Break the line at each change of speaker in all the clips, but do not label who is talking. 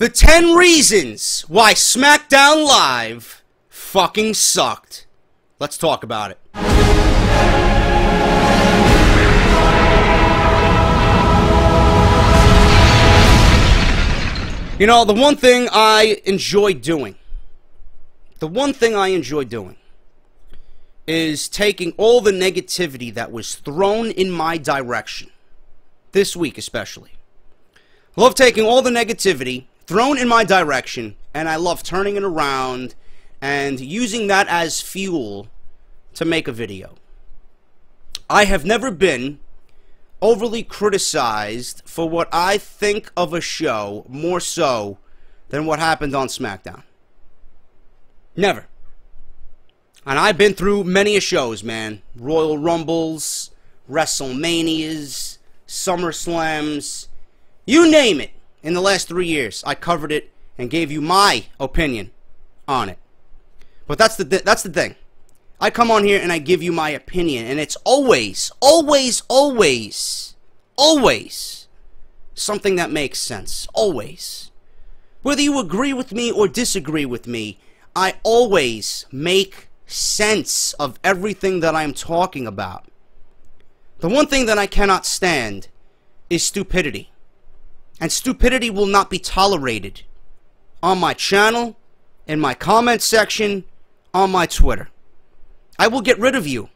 The 10 reasons why SmackDown Live fucking sucked. Let's talk about it. You know, the one thing I enjoy doing, the one thing I enjoy doing is taking all the negativity that was thrown in my direction, this week especially. I love taking all the negativity thrown in my direction, and I love turning it around and using that as fuel to make a video. I have never been overly criticized for what I think of a show more so than what happened on SmackDown. Never. And I've been through many a shows, man. Royal Rumbles, WrestleManias, SummerSlams, you name it. In the last three years, I covered it and gave you my opinion on it. But that's the that's the thing. I come on here and I give you my opinion, and it's always, always, always, always something that makes sense. Always. Whether you agree with me or disagree with me, I always make sense of everything that I'm talking about. The one thing that I cannot stand is stupidity. And stupidity will not be tolerated on my channel, in my comment section, on my Twitter. I will get rid of you.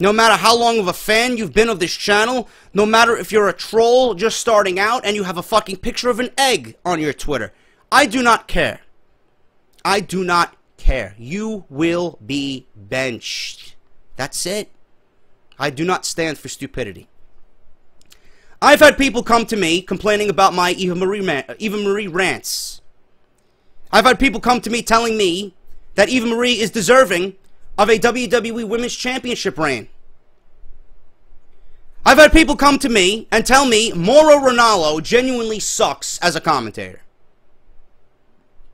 No matter how long of a fan you've been of this channel, no matter if you're a troll just starting out and you have a fucking picture of an egg on your Twitter. I do not care. I do not care. You will be benched. That's it. I do not stand for stupidity. I've had people come to me complaining about my Eva Marie, Eva Marie rants. I've had people come to me telling me that Eva Marie is deserving of a WWE Women's Championship reign. I've had people come to me and tell me Mauro Ranallo genuinely sucks as a commentator.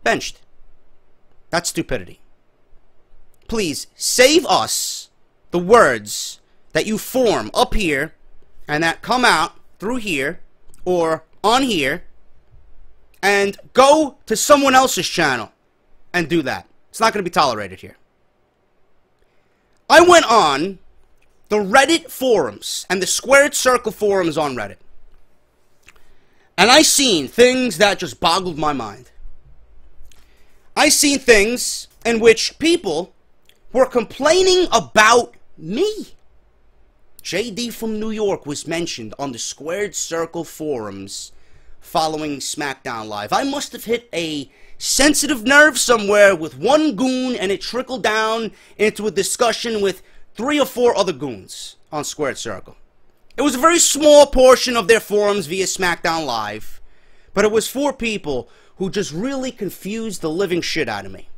Benched. That's stupidity. Please save us the words that you form up here and that come out through here or on here and go to someone else's channel and do that. It's not going to be tolerated here. I went on the Reddit forums and the Squared Circle forums on Reddit. And I seen things that just boggled my mind. I seen things in which people were complaining about me. JD from New York was mentioned on the Squared Circle forums following SmackDown Live. I must have hit a sensitive nerve somewhere with one goon and it trickled down into a discussion with three or four other goons on Squared Circle. It was a very small portion of their forums via SmackDown Live, but it was four people who just really confused the living shit out of me.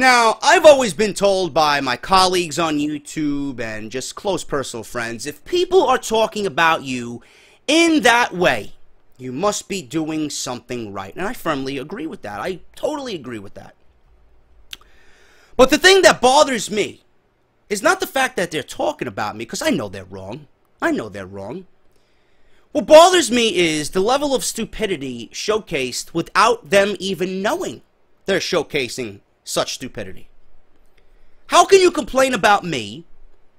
Now, I've always been told by my colleagues on YouTube and just close personal friends, if people are talking about you in that way, you must be doing something right. And I firmly agree with that. I totally agree with that. But the thing that bothers me is not the fact that they're talking about me, because I know they're wrong. I know they're wrong. What bothers me is the level of stupidity showcased without them even knowing they're showcasing such stupidity. How can you complain about me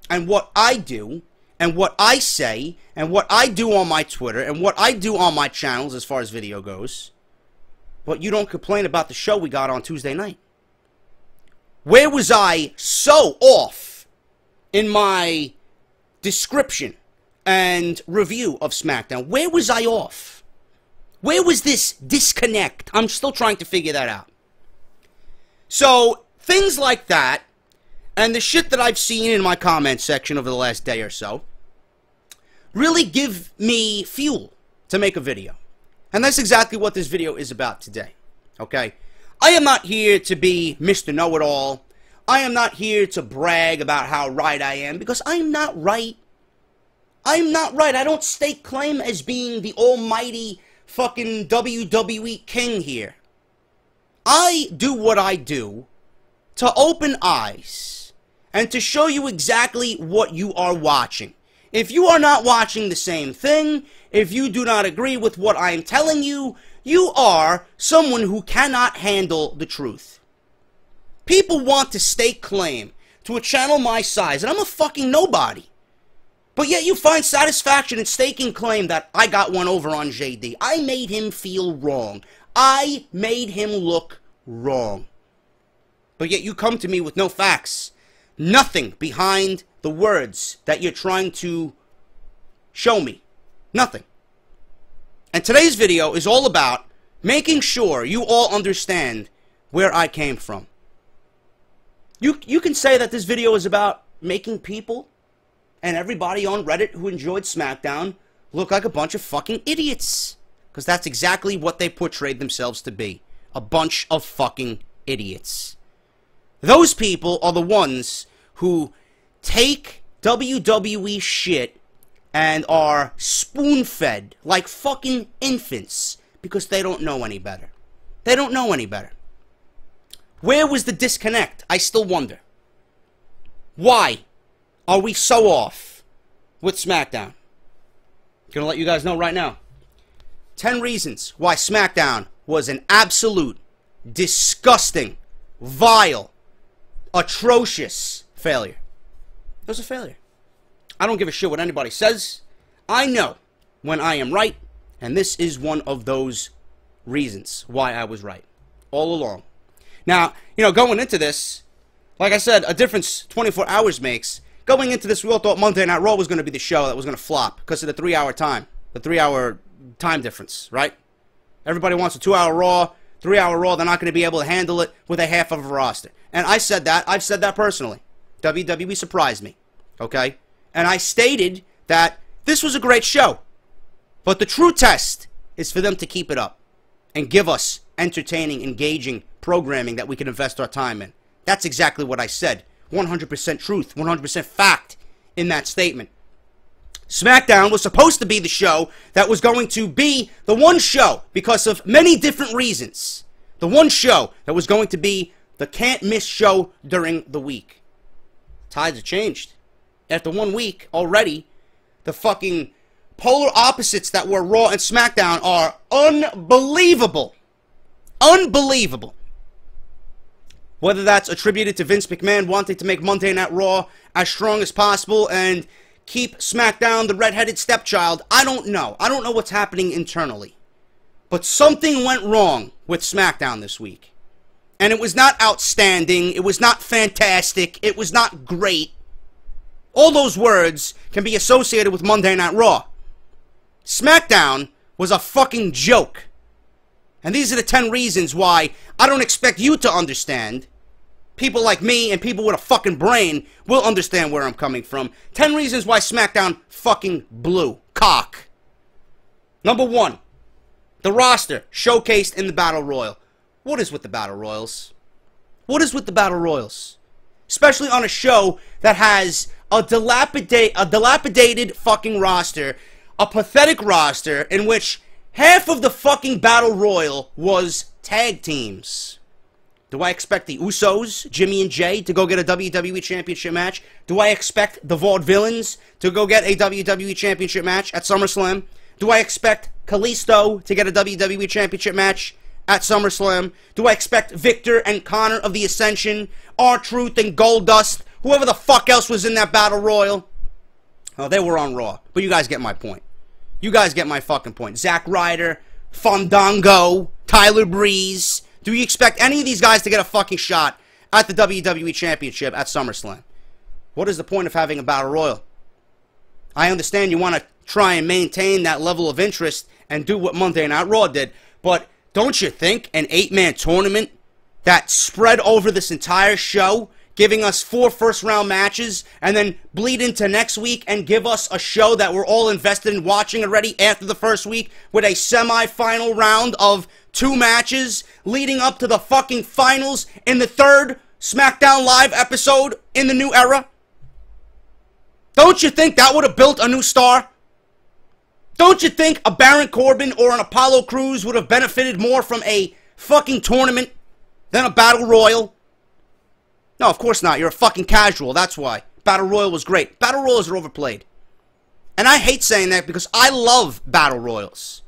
and what I do and what I say and what I do on my Twitter and what I do on my channels as far as video goes, but you don't complain about the show we got on Tuesday night. Where was I so off in my description and review of SmackDown? Where was I off? Where was this disconnect? I'm still trying to figure that out. So, things like that, and the shit that I've seen in my comment section over the last day or so, really give me fuel to make a video. And that's exactly what this video is about today. Okay? I am not here to be Mr. Know-It-All. I am not here to brag about how right I am because I'm not right. I'm not right. I don't stake claim as being the almighty fucking WWE king here. I do what I do to open eyes and to show you exactly what you are watching. If you are not watching the same thing, if you do not agree with what I am telling you, you are someone who cannot handle the truth. People want to stake claim to a channel my size, and I'm a fucking nobody. But yet you find satisfaction in staking claim that I got one over on JD. I made him feel wrong. I made him look wrong. But yet you come to me with no facts. Nothing behind the words that you're trying to show me. Nothing. And today's video is all about making sure you all understand where I came from. You, you can say that this video is about making people and everybody on Reddit who enjoyed SmackDown look like a bunch of fucking idiots. Because that's exactly what they portrayed themselves to be. A bunch of fucking idiots. Those people are the ones who take WWE shit and are spoon fed like fucking infants because they don't know any better. They don't know any better. Where was the disconnect? I still wonder. Why are we so off with SmackDown? Gonna let you guys know right now. 10 reasons why SmackDown was an absolute, disgusting, vile, atrocious failure. It was a failure. I don't give a shit what anybody says. I know when I am right, and this is one of those reasons why I was right all along. Now, you know, going into this, like I said, a difference 24 hours makes. Going into this, we all thought Monday Night Raw was going to be the show that was going to flop because of the three hour time, the three hour time difference, right? Everybody wants a two hour Raw, three hour Raw. They're not going to be able to handle it with a half of a roster. And I said that. I've said that personally. WWE surprised me. Okay? And I stated that this was a great show. But the true test is for them to keep it up and give us entertaining, engaging programming that we can invest our time in. That's exactly what I said. 100% truth, 100% fact in that statement. SmackDown was supposed to be the show that was going to be the one show because of many different reasons. The one show that was going to be the can't miss show during the week. Tides have changed after one week already, the fucking polar opposites that were Raw and SmackDown are unbelievable. Unbelievable. Whether that's attributed to Vince McMahon wanting to make Monday Night Raw as strong as possible and keep SmackDown the redheaded stepchild, I don't know. I don't know what's happening internally. But something went wrong with SmackDown this week. And it was not outstanding. It was not fantastic. It was not great. All those words can be associated with Monday Night Raw. SmackDown was a fucking joke. And these are the 10 reasons why I don't expect you to understand. People like me and people with a fucking brain will understand where I'm coming from. 10 reasons why SmackDown fucking blew. Cock. Number one, the roster showcased in the Battle Royal. What is with the Battle Royals? What is with the Battle Royals? Especially on a show that has a dilapidate a dilapidated fucking roster, a pathetic roster in which half of the fucking battle royal was tag teams. Do I expect the Usos, Jimmy and Jay, to go get a WWE Championship match? Do I expect the Vaudevillains to go get a WWE Championship match at SummerSlam? Do I expect Kalisto to get a WWE Championship match at SummerSlam? Do I expect Victor and Connor of the Ascension, R-Truth and Goldust whoever the fuck else was in that battle royal. Oh, they were on Raw. But you guys get my point. You guys get my fucking point. Zack Ryder, Fandango, Tyler Breeze. Do you expect any of these guys to get a fucking shot at the WWE Championship at SummerSlam? What is the point of having a battle royal? I understand you want to try and maintain that level of interest and do what Monday Night Raw did, but don't you think an eight-man tournament that spread over this entire show giving us four first round matches, and then bleed into next week and give us a show that we're all invested in watching already after the first week with a semi final round of two matches leading up to the fucking finals in the third SmackDown Live episode in the new era? Don't you think that would have built a new star? Don't you think a Baron Corbin or an Apollo Crews would have benefited more from a fucking tournament than a battle royal? No, of course not. You're a fucking casual. That's why. Battle Royal was great. Battle Royals are overplayed. And I hate saying that because I love Battle Royals.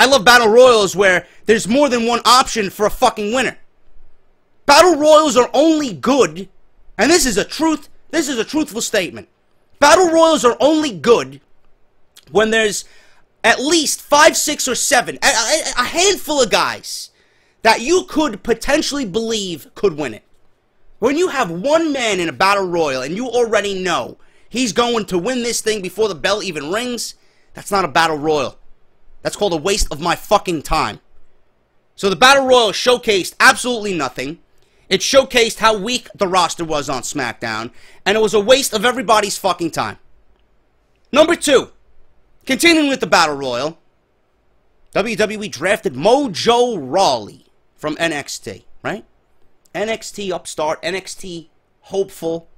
I love battle royals where there's more than one option for a fucking winner. Battle royals are only good, and this is a truth, this is a truthful statement. Battle royals are only good when there's at least five, six, or seven, a, a, a handful of guys that you could potentially believe could win it. When you have one man in a battle royal and you already know he's going to win this thing before the bell even rings, that's not a battle royal. That's called a waste of my fucking time. So the battle royal showcased absolutely nothing. It showcased how weak the roster was on SmackDown, and it was a waste of everybody's fucking time. Number two, continuing with the battle royal, WWE drafted Mojo Rawley from NXT, right? NXT upstart, NXT hopeful,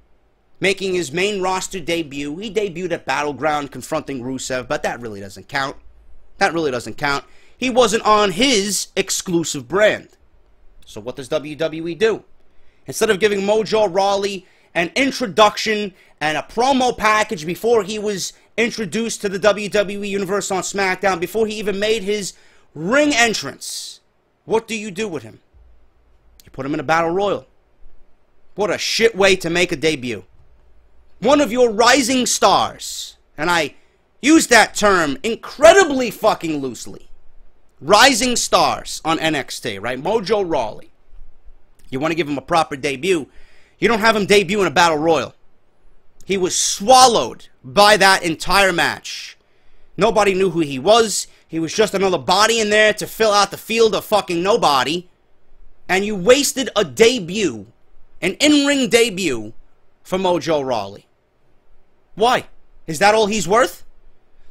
making his main roster debut. He debuted at Battleground confronting Rusev, but that really doesn't count. That really doesn't count. He wasn't on his exclusive brand. So what does WWE do? Instead of giving Mojo Rawley an introduction and a promo package before he was introduced to the WWE Universe on SmackDown, before he even made his ring entrance, what do you do with him? You put him in a battle royal. What a shit way to make a debut. One of your rising stars, and I use that term incredibly fucking loosely. Rising stars on NXT, right? Mojo Rawley. You want to give him a proper debut. You don't have him debut in a battle royal. He was swallowed by that entire match. Nobody knew who he was. He was just another body in there to fill out the field of fucking nobody. And you wasted a debut, an in-ring debut, for Mojo Rawley. Why? Is that all he's worth?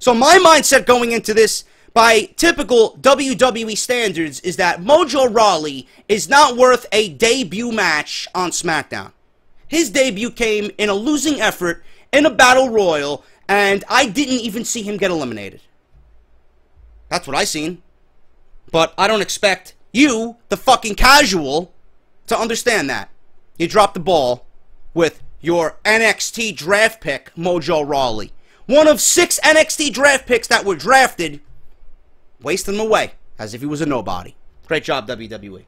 So my mindset going into this, by typical WWE standards, is that Mojo Rawley is not worth a debut match on SmackDown. His debut came in a losing effort in a battle royal, and I didn't even see him get eliminated. That's what I seen. But I don't expect you, the fucking casual, to understand that. You dropped the ball with your NXT draft pick, Mojo Rawley one of six NXT draft picks that were drafted, wasting them away as if he was a nobody. Great job, WWE.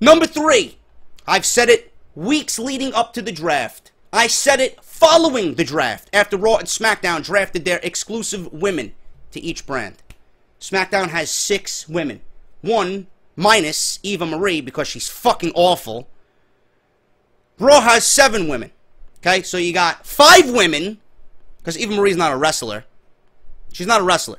Number three, I've said it weeks leading up to the draft. I said it following the draft after Raw and SmackDown drafted their exclusive women to each brand. SmackDown has six women. One minus Eva Marie because she's fucking awful. Raw has seven women. Okay, so you got five women because Eva Marie's not a wrestler. She's not a wrestler.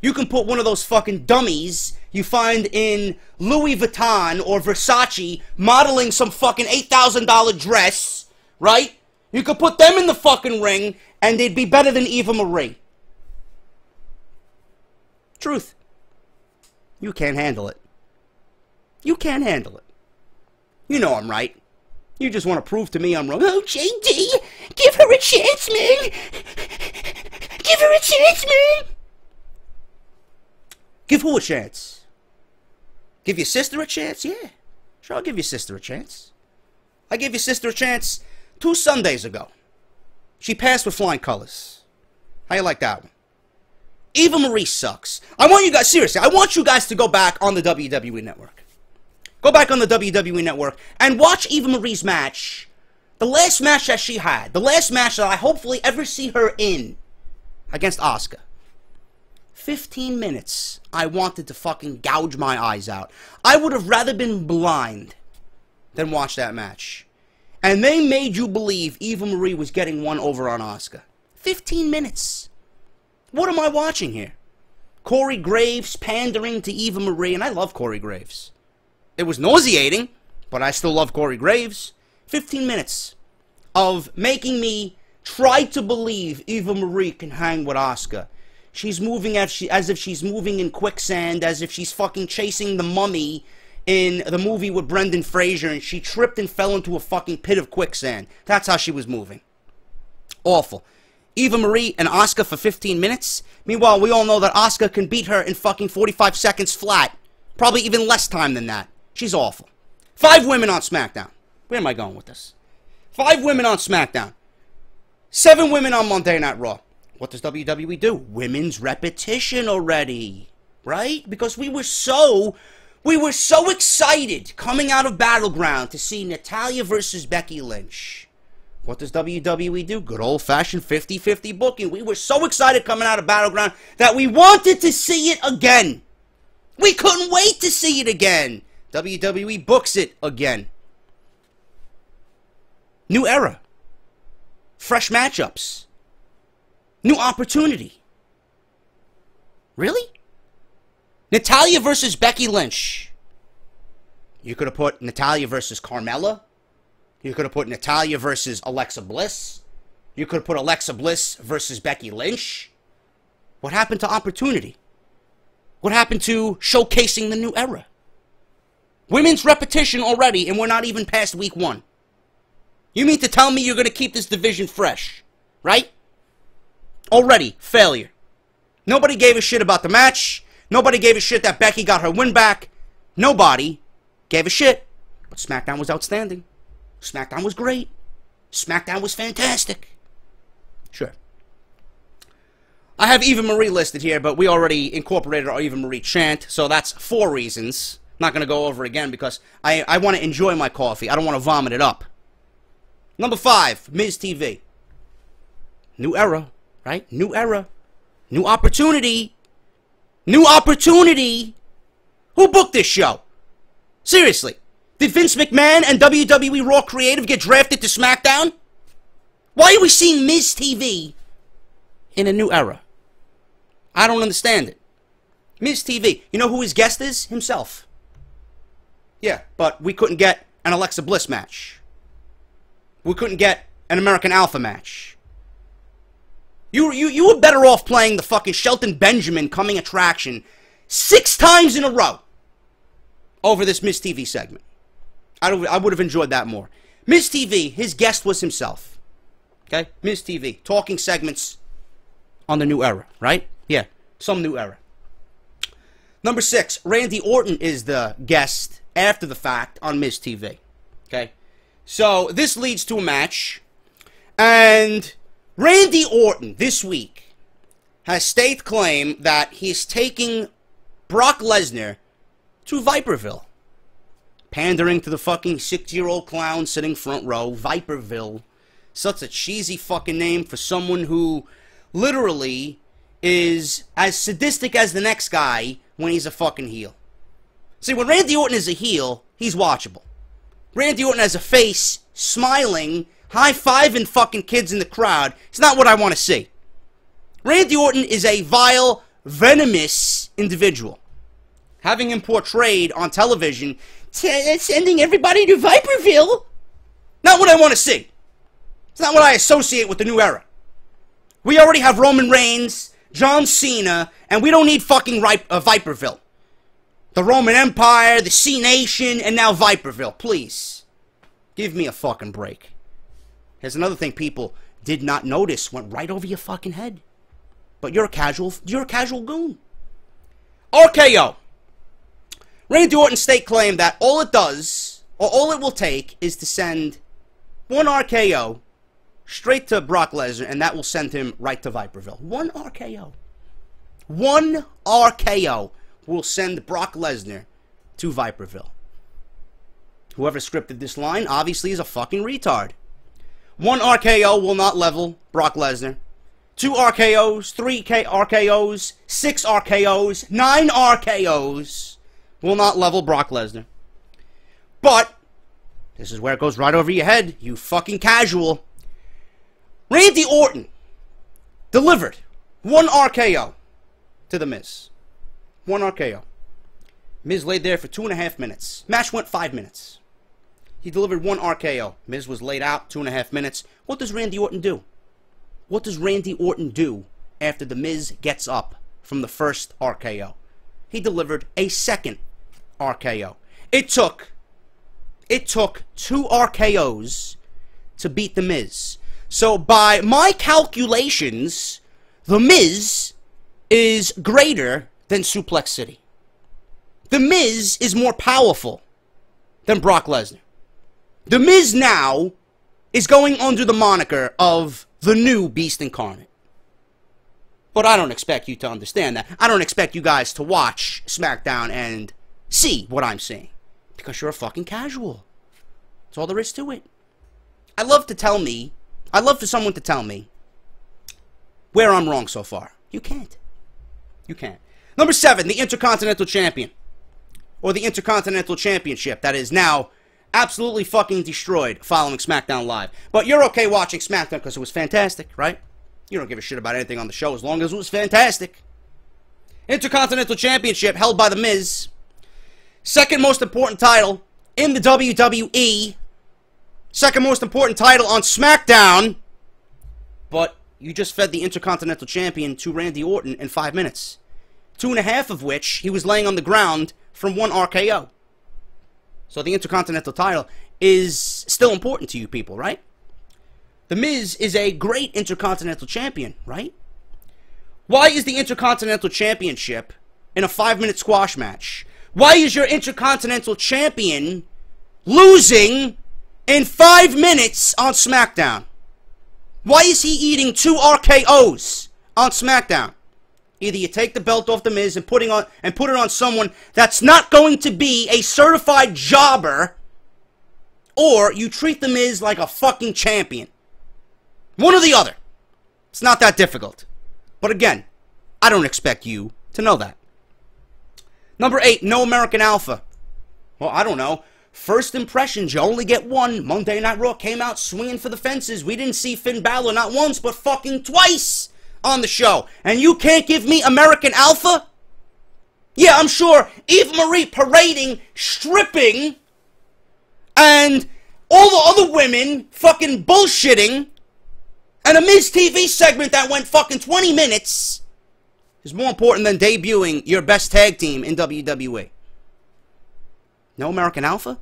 You can put one of those fucking dummies you find in Louis Vuitton or Versace modeling some fucking $8,000 dress, right? You could put them in the fucking ring and they'd be better than Eva Marie. Truth. You can't handle it. You can't handle it. You know I'm right. You just want to prove to me I'm wrong. Oh, JD, give her a chance, man. Give her a chance, man. Give who a chance? Give your sister a chance? Yeah. Sure, I'll give your sister a chance. I gave your sister a chance two Sundays ago. She passed with flying colors. How you like that one? Eva Marie sucks. I want you guys, seriously, I want you guys to go back on the WWE Network. Go back on the WWE Network and watch Eva Marie's match. The last match that she had. The last match that I hopefully ever see her in. Against Asuka. 15 minutes. I wanted to fucking gouge my eyes out. I would have rather been blind than watch that match. And they made you believe Eva Marie was getting one over on Asuka. 15 minutes. What am I watching here? Corey Graves pandering to Eva Marie, and I love Corey Graves. It was nauseating, but I still love Corey Graves. 15 minutes of making me try to believe Eva Marie can hang with Asuka. She's moving as, she, as if she's moving in quicksand, as if she's fucking chasing the mummy in the movie with Brendan Fraser, and she tripped and fell into a fucking pit of quicksand. That's how she was moving. Awful. Eva Marie and Asuka for 15 minutes. Meanwhile, we all know that Asuka can beat her in fucking 45 seconds flat. Probably even less time than that. She's awful. Five women on SmackDown. Where am I going with this? Five women on SmackDown. Seven women on Monday Night Raw. What does WWE do? Women's repetition already. right? Because we were so we were so excited coming out of Battleground to see Natalya versus Becky Lynch. What does WWE do? Good old fashioned 50 50 booking. We were so excited coming out of Battleground that we wanted to see it again. We couldn't wait to see it again. WWE books it again. New era. Fresh matchups. New opportunity. Really? Natalya versus Becky Lynch. You could have put Natalya versus Carmella. You could have put Natalya versus Alexa Bliss. You could have put Alexa Bliss versus Becky Lynch. What happened to opportunity? What happened to showcasing the new era? Women's repetition already, and we're not even past week one. You mean to tell me you're going to keep this division fresh, right? Already, failure. Nobody gave a shit about the match. Nobody gave a shit that Becky got her win back. Nobody gave a shit. But SmackDown was outstanding. SmackDown was great. SmackDown was fantastic. Sure. I have Eva Marie listed here, but we already incorporated our Eva Marie chant, so that's four reasons. Not going to go over again because I, I want to enjoy my coffee. I don't want to vomit it up. Number five, Miz TV. New era, right? New era. New opportunity. New opportunity. Who booked this show? Seriously. Did Vince McMahon and WWE Raw Creative get drafted to SmackDown? Why are we seeing Miz TV in a new era? I don't understand it. Miz TV. You know who his guest is? Himself. Yeah, but we couldn't get an Alexa Bliss match. We couldn't get an American Alpha match. You, you, you were better off playing the fucking Shelton Benjamin coming attraction six times in a row over this Miz TV segment. I, I would have enjoyed that more. Miz TV, his guest was himself. Okay? Miz TV, talking segments on the new era, right? Yeah, some new era. Number six, Randy Orton is the guest after the fact on Miz TV. Okay? So this leads to a match. And Randy Orton this week has staked claim that he's taking Brock Lesnar to Viperville pandering to the fucking six-year-old clown sitting front row, Viperville. Such a cheesy fucking name for someone who literally is as sadistic as the next guy when he's a fucking heel. See, when Randy Orton is a heel, he's watchable. Randy Orton as a face, smiling, high-fiving fucking kids in the crowd, it's not what I want to see. Randy Orton is a vile, venomous individual. Having him portrayed on television sending everybody to Viperville. Not what I want to see. It's not what I associate with the new era. We already have Roman Reigns, John Cena, and we don't need fucking uh, Viperville. The Roman Empire, the C Nation, and now Viperville. Please. Give me a fucking break. Here's another thing people did not notice went right over your fucking head. But you're a casual you're a casual goon. RKO. Randy Orton state claim that all it does, or all it will take, is to send one RKO straight to Brock Lesnar, and that will send him right to Viperville. One RKO. One RKO will send Brock Lesnar to Viperville. Whoever scripted this line obviously is a fucking retard. One RKO will not level Brock Lesnar. Two RKOs, three K RKOs, six RKOs, nine RKOs will not level Brock Lesnar. But, this is where it goes right over your head, you fucking casual. Randy Orton delivered one RKO to The Miz. One RKO. Miz laid there for two and a half minutes. Match went five minutes. He delivered one RKO. Miz was laid out two and a half minutes. What does Randy Orton do? What does Randy Orton do after The Miz gets up from the first RKO? He delivered a second RKO. It took it took two RKOs to beat The Miz. So by my calculations, The Miz is greater than Suplex City. The Miz is more powerful than Brock Lesnar. The Miz now is going under the moniker of the new Beast Incarnate. But I don't expect you to understand that. I don't expect you guys to watch SmackDown and see what I'm saying. Because you're a fucking casual. That's all there is to it. I love to tell me, I love for someone to tell me where I'm wrong so far. You can't. You can't. Number seven, the Intercontinental Champion. Or the Intercontinental Championship that is now absolutely fucking destroyed following SmackDown Live. But you're okay watching SmackDown because it was fantastic, right? You don't give a shit about anything on the show as long as it was fantastic. Intercontinental Championship held by The Miz. Second most important title in the WWE. Second most important title on SmackDown. But you just fed the Intercontinental Champion to Randy Orton in five minutes. Two and a half of which he was laying on the ground from one RKO. So the Intercontinental title is still important to you people, right? The Miz is a great Intercontinental Champion, right? Why is the Intercontinental Championship in a five minute squash match? Why is your Intercontinental Champion losing in five minutes on SmackDown? Why is he eating two RKO's on SmackDown? Either you take the belt off the Miz and putting on and put it on someone that's not going to be a certified jobber, or you treat the Miz like a fucking champion. One or the other. It's not that difficult. But again, I don't expect you to know that. Number eight, no American Alpha. Well, I don't know. First impressions, you only get one. Monday Night Raw came out swinging for the fences. We didn't see Finn Balor not once, but fucking twice on the show. And you can't give me American Alpha? Yeah, I'm sure Eva Marie parading, stripping, and all the other women fucking bullshitting, and a Miz TV segment that went fucking 20 minutes is more important than debuting your best tag team in WWE. No American Alpha?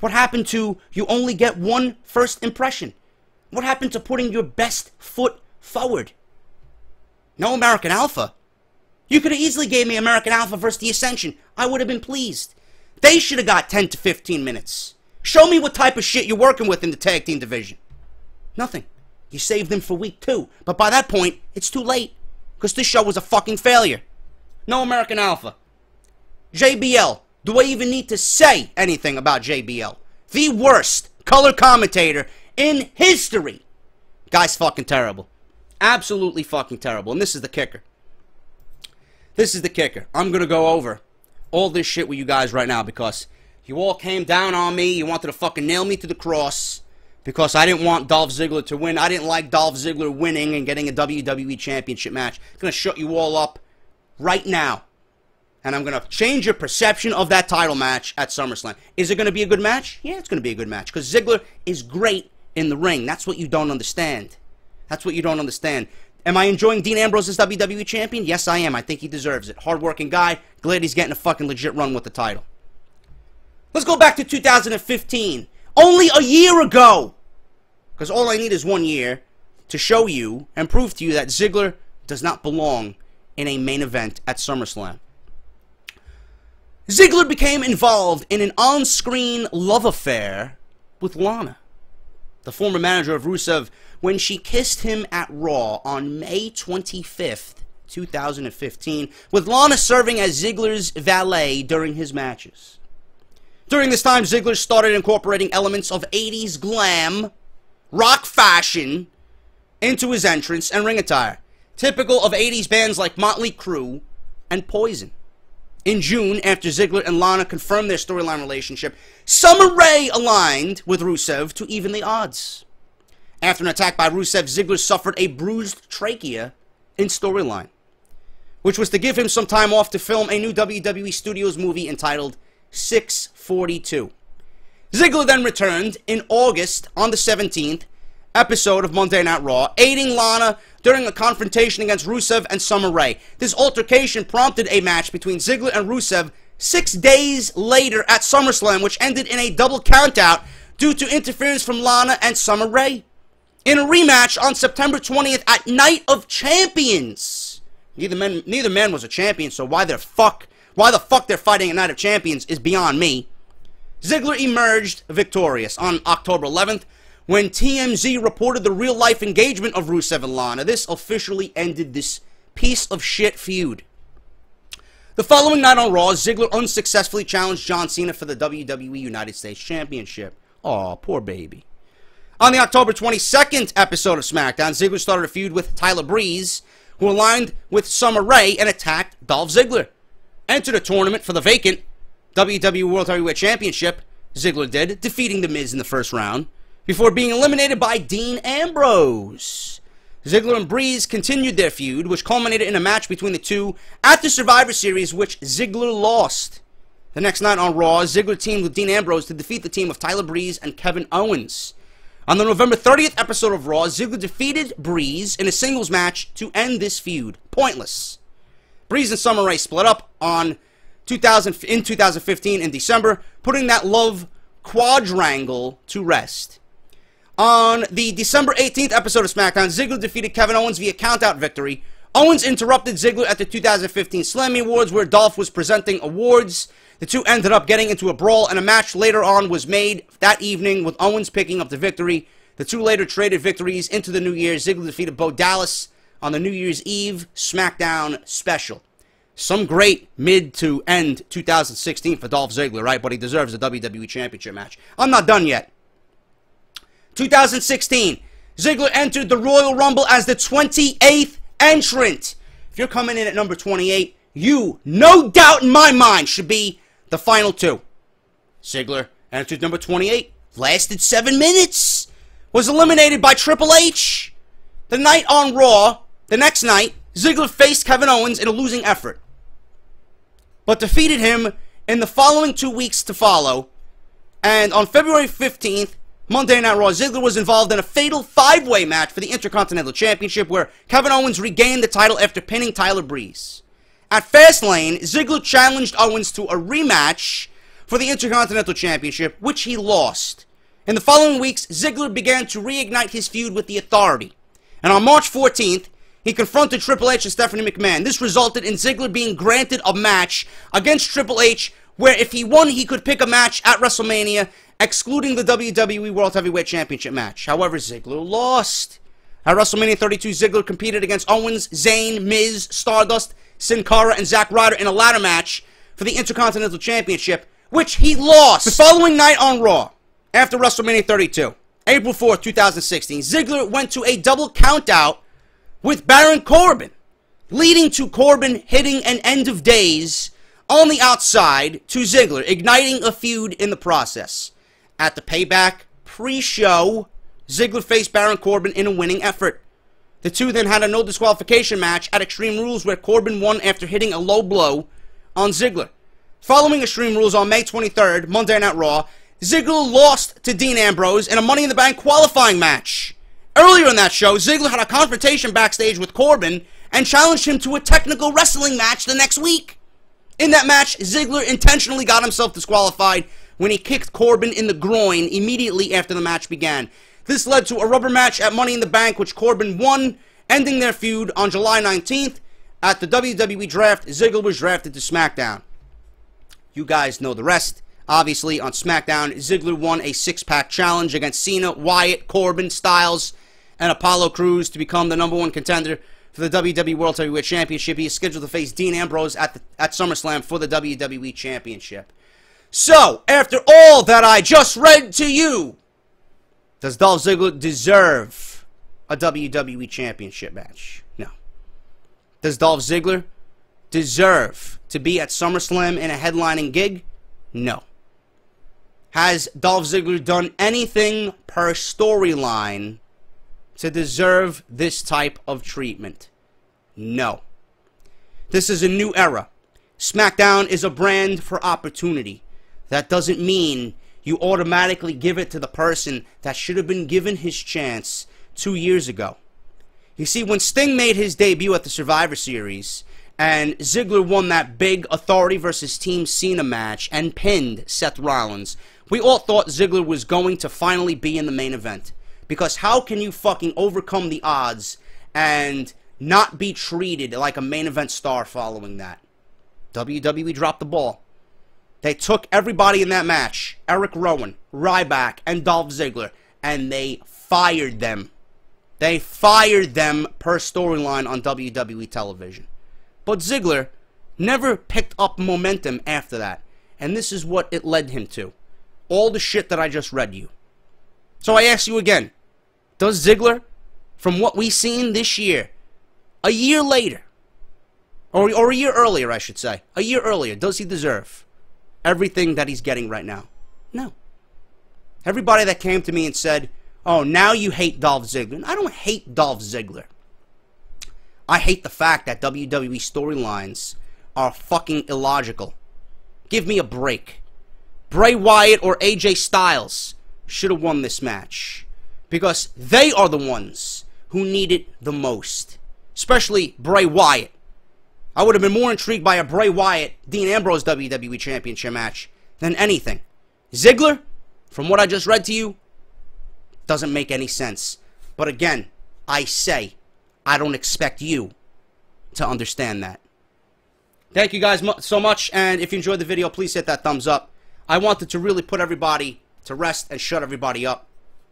What happened to you only get one first impression? What happened to putting your best foot forward? No American Alpha. You could have easily gave me American Alpha versus the Ascension. I would have been pleased. They should have got 10 to 15 minutes. Show me what type of shit you're working with in the tag team division. Nothing. You saved them for week two. But by that point, it's too late. Because this show was a fucking failure. No American Alpha. JBL. Do I even need to say anything about JBL? The worst color commentator in history. Guy's fucking terrible. Absolutely fucking terrible. And this is the kicker. This is the kicker. I'm going to go over all this shit with you guys right now because you all came down on me. You wanted to fucking nail me to the cross because I didn't want Dolph Ziggler to win. I didn't like Dolph Ziggler winning and getting a WWE Championship match. I'm going to shut you all up right now. And I'm going to change your perception of that title match at SummerSlam. Is it going to be a good match? Yeah, it's going to be a good match because Ziggler is great in the ring. That's what you don't understand. That's what you don't understand. Am I enjoying Dean Ambrose as WWE champion? Yes, I am. I think he deserves it. Hardworking guy. Glad he's getting a fucking legit run with the title. Let's go back to 2015. Only a year ago. Because all I need is one year to show you and prove to you that Ziggler does not belong in a main event at SummerSlam. Ziggler became involved in an on-screen love affair with Lana, the former manager of Rusev when she kissed him at Raw on May 25th, 2015, with Lana serving as Ziggler's valet during his matches. During this time, Ziggler started incorporating elements of 80s glam, rock fashion, into his entrance and ring attire, typical of 80s bands like Motley Crue and Poison. In June, after Ziggler and Lana confirmed their storyline relationship, Summer Rae aligned with Rusev to even the odds. After an attack by Rusev, Ziggler suffered a bruised trachea in storyline, which was to give him some time off to film a new WWE Studios movie entitled 642. Ziggler then returned in August on the 17th episode of Monday Night Raw, aiding Lana during a confrontation against Rusev and Summer Rae. This altercation prompted a match between Ziggler and Rusev six days later at SummerSlam, which ended in a double countout due to interference from Lana and Summer Rae in a rematch on September 20th at Night of Champions. Neither man, neither man was a champion, so why the fuck, why the fuck they're fighting at Night of Champions is beyond me. Ziggler emerged victorious on October 11th when TMZ reported the real-life engagement of Rusev and Lana. This officially ended this piece of shit feud. The following night on Raw, Ziggler unsuccessfully challenged John Cena for the WWE United States Championship. Aw, poor baby. On the October 22nd episode of SmackDown, Ziggler started a feud with Tyler Breeze, who aligned with Summer Rae and attacked Dolph Ziggler. Entered a tournament for the vacant WWE World Heavyweight Championship, Ziggler did, defeating The Miz in the first round, before being eliminated by Dean Ambrose. Ziggler and Breeze continued their feud, which culminated in a match between the two at the Survivor Series, which Ziggler lost. The next night on Raw, Ziggler teamed with Dean Ambrose to defeat the team of Tyler Breeze and Kevin Owens. On the November 30th episode of Raw, Ziggler defeated Breeze in a singles match to end this feud. Pointless. Breeze and Summer Rae split up on 2000 in 2015 in December, putting that love quadrangle to rest. On the December 18th episode of SmackDown, Ziggler defeated Kevin Owens via countout victory. Owens interrupted Ziggler at the 2015 Slammy Awards, where Dolph was presenting awards. The two ended up getting into a brawl, and a match later on was made that evening with Owens picking up the victory. The two later traded victories into the New Year. Ziggler defeated Bo Dallas on the New Year's Eve SmackDown special. Some great mid to end 2016 for Dolph Ziggler, right? But he deserves a WWE Championship match. I'm not done yet. 2016, Ziggler entered the Royal Rumble as the 28th entrant. If you're coming in at number 28, you, no doubt in my mind, should be the final two. Ziggler entered number 28, lasted seven minutes, was eliminated by Triple H. The night on Raw, the next night, Ziggler faced Kevin Owens in a losing effort, but defeated him in the following two weeks to follow. And on February 15th, Monday Night Raw, Ziggler was involved in a fatal five-way match for the Intercontinental Championship where Kevin Owens regained the title after pinning Tyler Breeze. At Fastlane, Ziggler challenged Owens to a rematch for the Intercontinental Championship, which he lost. In the following weeks, Ziggler began to reignite his feud with the Authority. And on March 14th, he confronted Triple H and Stephanie McMahon. This resulted in Ziggler being granted a match against Triple H, where if he won, he could pick a match at WrestleMania, excluding the WWE World Heavyweight Championship match. However, Ziggler lost. At WrestleMania 32, Ziggler competed against Owens, Zayn, Miz, Stardust, Sin Cara, and Zack Ryder in a ladder match for the Intercontinental Championship, which he lost. The following night on Raw, after WrestleMania 32, April 4, 2016, Ziggler went to a double countout with Baron Corbin, leading to Corbin hitting an end of days on the outside to Ziggler, igniting a feud in the process. At the payback pre-show, Ziggler faced Baron Corbin in a winning effort. The two then had a no disqualification match at Extreme Rules where Corbin won after hitting a low blow on Ziggler. Following Extreme Rules on May 23rd, Monday Night Raw, Ziggler lost to Dean Ambrose in a Money in the Bank qualifying match. Earlier in that show, Ziggler had a confrontation backstage with Corbin and challenged him to a technical wrestling match the next week. In that match, Ziggler intentionally got himself disqualified when he kicked Corbin in the groin immediately after the match began. This led to a rubber match at Money in the Bank, which Corbin won, ending their feud on July 19th. At the WWE Draft, Ziggler was drafted to SmackDown. You guys know the rest. Obviously, on SmackDown, Ziggler won a six-pack challenge against Cena, Wyatt, Corbin, Styles, and Apollo Crews to become the number one contender for the WWE World Heavyweight Championship. He is scheduled to face Dean Ambrose at, the, at SummerSlam for the WWE Championship. So, after all that I just read to you, does Dolph Ziggler deserve a WWE Championship match? No. Does Dolph Ziggler deserve to be at SummerSlam in a headlining gig? No. Has Dolph Ziggler done anything per storyline to deserve this type of treatment? No. This is a new era. SmackDown is a brand for opportunity. That doesn't mean you automatically give it to the person that should have been given his chance two years ago. You see, when Sting made his debut at the Survivor Series, and Ziggler won that big Authority versus Team Cena match and pinned Seth Rollins, we all thought Ziggler was going to finally be in the main event. Because how can you fucking overcome the odds and not be treated like a main event star following that? WWE dropped the ball. They took everybody in that match, Eric Rowan, Ryback, and Dolph Ziggler, and they fired them. They fired them per storyline on WWE television. But Ziggler never picked up momentum after that. And this is what it led him to. All the shit that I just read you. So I ask you again, does Ziggler, from what we've seen this year, a year later, or, or a year earlier, I should say, a year earlier, does he deserve everything that he's getting right now? No. Everybody that came to me and said, oh, now you hate Dolph Ziggler. I don't hate Dolph Ziggler. I hate the fact that WWE storylines are fucking illogical. Give me a break. Bray Wyatt or AJ Styles should have won this match. Because they are the ones who need it the most. Especially Bray Wyatt. I would have been more intrigued by a Bray Wyatt, Dean Ambrose WWE Championship match than anything. Ziggler, from what I just read to you, doesn't make any sense. But again, I say, I don't expect you to understand that. Thank you guys so much, and if you enjoyed the video, please hit that thumbs up. I wanted to really put everybody to rest and shut everybody up.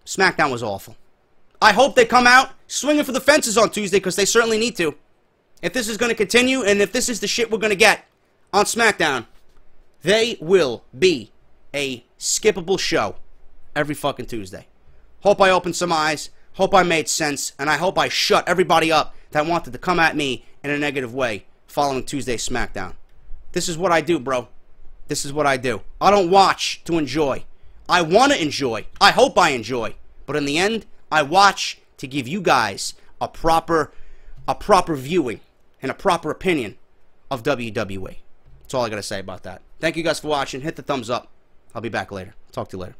SmackDown was awful. I hope they come out swinging for the fences on Tuesday, because they certainly need to. If this is going to continue, and if this is the shit we're going to get on SmackDown, they will be a skippable show every fucking Tuesday. Hope I opened some eyes. Hope I made sense. And I hope I shut everybody up that wanted to come at me in a negative way following Tuesday's SmackDown. This is what I do, bro. This is what I do. I don't watch to enjoy. I want to enjoy. I hope I enjoy. But in the end, I watch to give you guys a proper a proper viewing and a proper opinion of WWE. That's all I got to say about that. Thank you guys for watching. Hit the thumbs up. I'll be back later. Talk to you later.